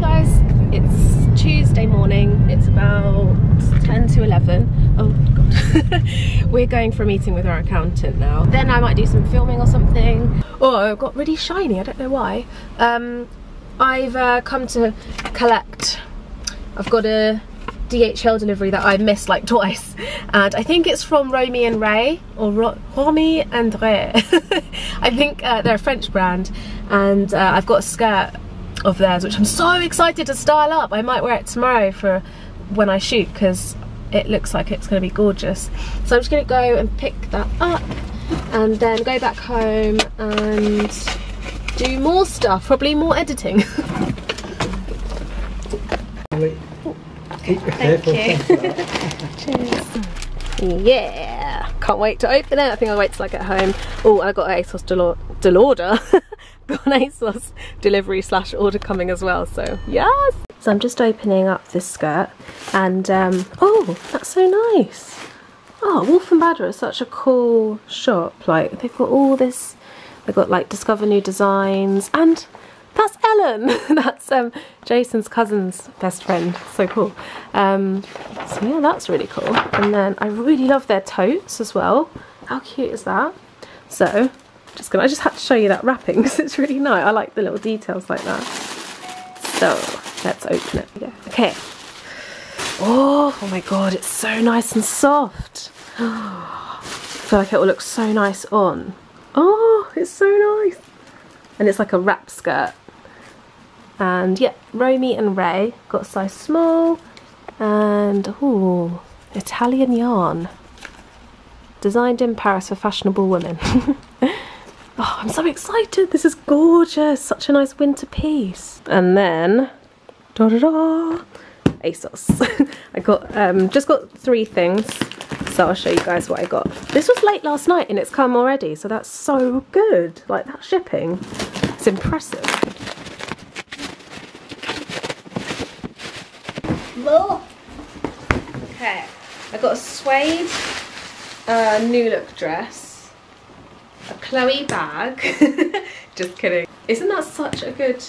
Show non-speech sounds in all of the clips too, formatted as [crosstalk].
guys, it's Tuesday morning. It's about 10 to 11. Oh god. [laughs] We're going for a meeting with our accountant now. Then I might do some filming or something. Oh, I've got really shiny, I don't know why. Um, I've uh, come to collect, I've got a DHL delivery that I missed like twice and I think it's from Romy and Ray or Ro Romy and Ray [laughs] I think uh, they're a French brand and uh, I've got a skirt of theirs which I'm so excited to style up I might wear it tomorrow for when I shoot because it looks like it's going to be gorgeous so I'm just going to go and pick that up and then go back home and do more stuff probably more editing Keep [laughs] your Thank careful. you. [laughs] Yeah, can't wait to open it. I think I'll wait till I get home. Oh, I got an ASOS del Delorder. an ASOS delivery slash order coming as well, so yes. So I'm just opening up this skirt and um, oh, that's so nice. Oh, Wolf and Badger is such a cool shop. Like they've got all this, they've got like discover new designs and that's Ellen. [laughs] that's um, Jason's cousin's best friend. So cool. Um, so yeah, that's really cool. And then I really love their totes as well. How cute is that? So, just gonna. I just had to show you that wrapping [laughs] because it's really nice. I like the little details like that. So let's open it. Yeah. Okay. Oh, oh my god, it's so nice and soft. I feel like it will look so nice on. Oh, it's so nice. And it's like a wrap skirt. And yeah, Romy and Ray got size small and oh Italian yarn. Designed in Paris for fashionable women. [laughs] oh, I'm so excited. This is gorgeous. Such a nice winter piece. And then, da da da, ASOS. [laughs] I got, um, just got three things. So I'll show you guys what I got. This was late last night and it's come already. So that's so good. Like that shipping. It's impressive. Okay, I got a suede uh, new look dress, Chloe bag. [laughs] Just kidding. Isn't that such a good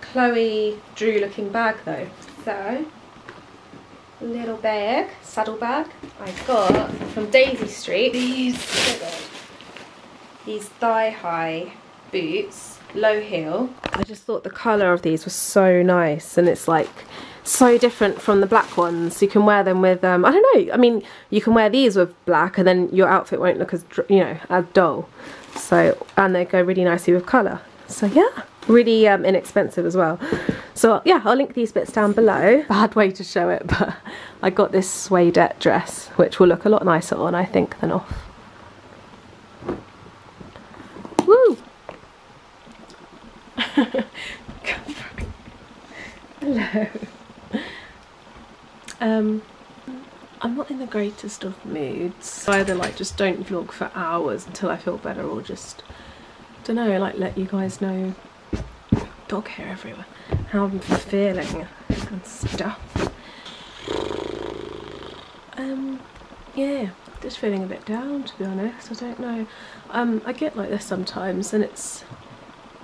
Chloe Drew looking bag though? So, little bag, saddle bag. I got from Daisy Street these these thigh high boots, low heel. I just thought the colour of these was so nice and it's like so different from the black ones. You can wear them with, um, I don't know, I mean, you can wear these with black and then your outfit won't look as, you know, as dull. So, and they go really nicely with colour. So yeah, really um, inexpensive as well. So yeah, I'll link these bits down below. Bad way to show it, [laughs] but I got this suedette dress, which will look a lot nicer on, I think, than off. Woo! [laughs] Hello. [laughs] Um, I'm not in the greatest of moods. Either like just don't vlog for hours until I feel better or just, don't know, like let you guys know, dog hair everywhere, how I'm feeling and stuff. Um, yeah, just feeling a bit down to be honest, I don't know. Um, I get like this sometimes and it's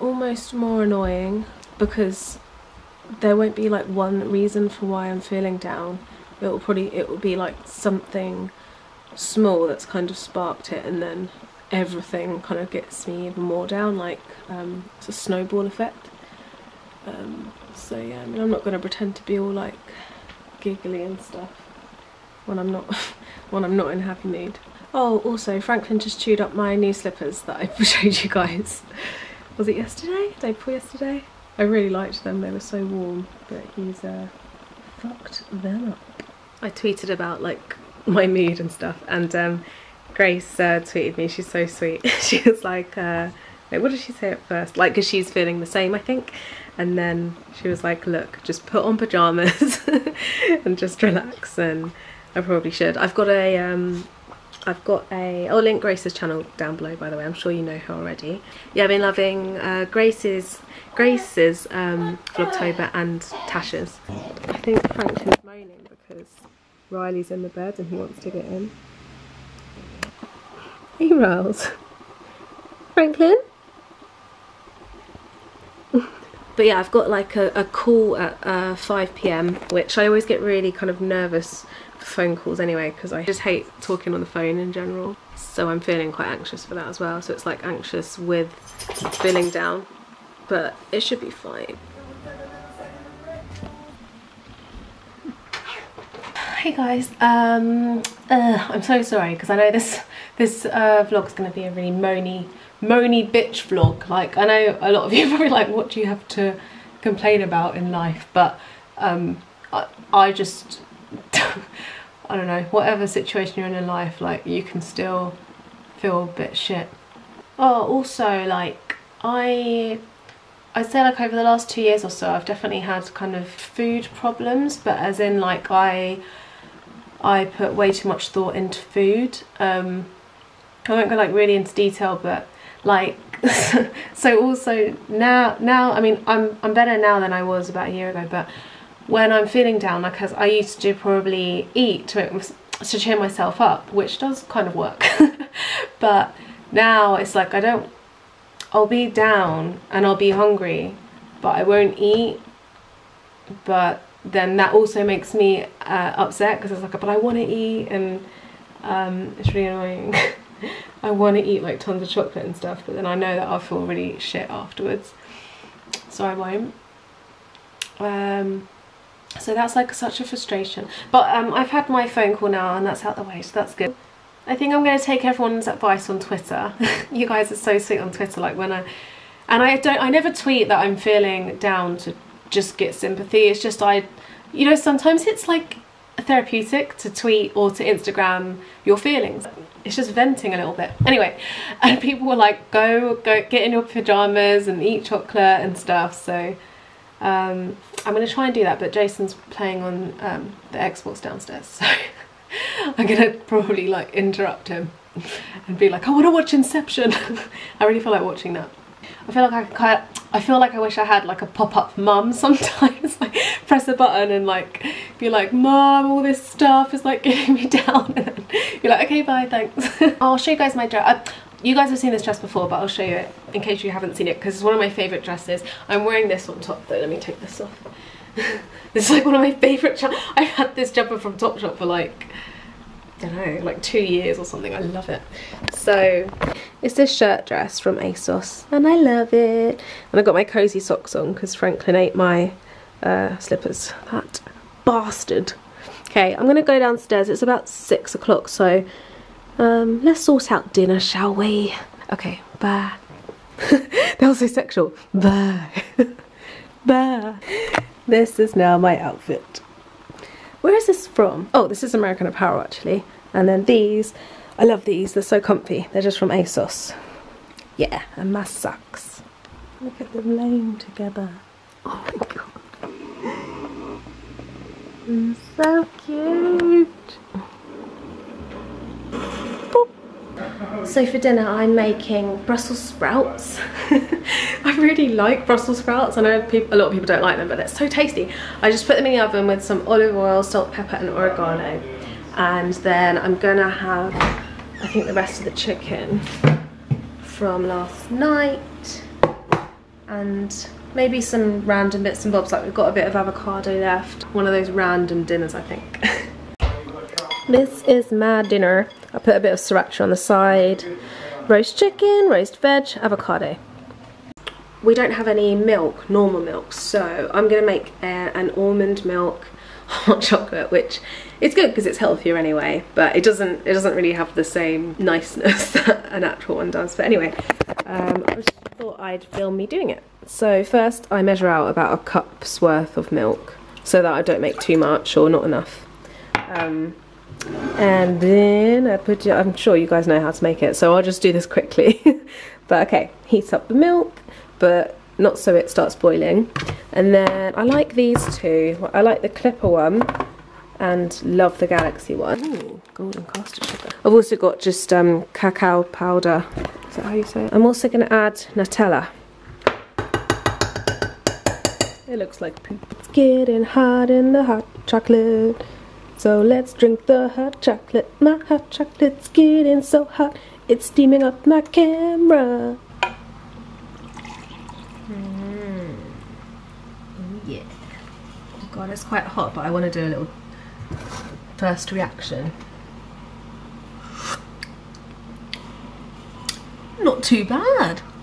almost more annoying because there won't be like one reason for why I'm feeling down. It will probably it will be like something small that's kind of sparked it and then everything kind of gets me even more down like um, it's a snowball effect. Um, so yeah, I mean I'm not going to pretend to be all like giggly and stuff when I'm not [laughs] when I'm not in happy mood. Oh also Franklin just chewed up my new slippers that I [laughs] showed you guys. Was it yesterday? Day before yesterday? I really liked them, they were so warm, but he's uh, fucked them up. I tweeted about like [laughs] my mood and stuff and um, Grace uh, tweeted me, she's so sweet. [laughs] she was like, uh, wait, what did she say at first? Like, because she's feeling the same, I think. And then she was like, look, just put on pyjamas [laughs] and just relax. And I probably should. I've got a, um, I've got a, I'll link Grace's channel down below by the way, I'm sure you know her already. Yeah, I've been loving uh, Grace's, Grace's um, Vlogtober and Tasha's. I think Franklin's moaning because Riley's in the bed and he wants to get in. Hey Riles. Franklin? but yeah, I've got like a, a call at uh, 5 p.m., which I always get really kind of nervous for phone calls anyway, because I just hate talking on the phone in general. So I'm feeling quite anxious for that as well. So it's like anxious with feeling down, but it should be fine. Hey guys, um, uh, I'm so sorry because I know this this uh, vlog's going to be a really moany moany bitch vlog. Like, I know a lot of you [laughs] probably like, what do you have to complain about in life? But um, I, I just, [laughs] I don't know, whatever situation you're in in life, like, you can still feel a bit shit. Oh, also, like, I, I'd say like over the last two years or so, I've definitely had kind of food problems, but as in like I, I put way too much thought into food. Um, I won't go like really into detail, but like [laughs] so also now now I mean I'm I'm better now than I was about a year ago but when I'm feeling down like as I used to probably eat to, to cheer myself up which does kind of work [laughs] but now it's like I don't I'll be down and I'll be hungry but I won't eat but then that also makes me uh, upset because it's like but I want to eat and um, it's really annoying. [laughs] I want to eat like tons of chocolate and stuff but then I know that I'll feel really shit afterwards. So I won't. Um, so that's like such a frustration. But um, I've had my phone call now and that's out the way so that's good. I think I'm going to take everyone's advice on Twitter. [laughs] You guys are so sweet on Twitter like when I and I don't I never tweet that I'm feeling down to just get sympathy. It's just I you know sometimes it's like therapeutic to tweet or to Instagram your feelings. It's just venting a little bit. Anyway [laughs] and people were like go go get in your pajamas and eat chocolate and stuff. So um, I'm gonna try and do that but Jason's playing on um, the Xbox downstairs. [laughs] So I'm gonna probably like interrupt him and be like I want to watch Inception. [laughs] I really feel like watching that I feel like I I feel like I wish I had like a pop-up [laughs] mum sometimes. Like press a button and like be like mom all this stuff is like [laughs] getting me down. And you're like okay bye thanks. [laughs] I'll show you guys my dress. You guys have seen this dress before but I'll show you it in case you haven't seen it because it's one of my favourite dresses. I'm wearing this on top though. Let me take this off. This is like one of my favourite I've had this jumper from Topshop for like don't know, like two years or something. I love it. So it's this shirt dress from ASOS and I love it. And I got my cozy socks on because Franklin ate my uh, slippers. That bastard. Okay, I'm to go downstairs. It's about six o'clock, so um, let's sort out dinner, shall we? Okay, bye. [laughs] that was so sexual. Bye. [laughs] bye. This is now my outfit. Where is this from? Oh, this is American Apparel actually. And then these, I love these, they're so comfy. They're just from ASOS. Yeah, and my socks. Look at them laying together. Oh my god. They're so cute. So for dinner I'm making Brussels sprouts. [laughs] I really like Brussels sprouts. I know people, a lot of people don't like them but they're so tasty. I just put them in the oven with some olive oil, salt, pepper and oregano. And then I'm gonna have, I think the rest of the chicken from last night. And maybe some random bits and bobs like we've got a bit of avocado left. One of those random dinners I think. [laughs] This is my dinner. I put a bit of sriracha on the side. Roast chicken, roast veg, avocado. We don't have any milk, normal milk, so I'm to make a, an almond milk [laughs] hot chocolate, which is good because it's healthier anyway, but it doesn't it doesn't really have the same niceness [laughs] that a natural one does. But anyway, um, I just thought I'd film me doing it. So first I measure out about a cup's worth of milk so that I don't make too much or not enough. Um, and then I put it, I'm sure you guys know how to make it so I'll just do this quickly. [laughs] But okay heat up the milk but not so it starts boiling. And then I like these two. I like the clipper one and love the galaxy one. Ooh, golden caster sugar. I've also got just um, cacao powder. Is that how you say it? I'm also going to add Nutella. It looks like poop it's getting hot in the hot chocolate so let's drink the hot chocolate. My hot chocolate's getting so hot, it's steaming up my camera. Mm. God, it's quite hot, but I want to do a little first reaction. Not too bad.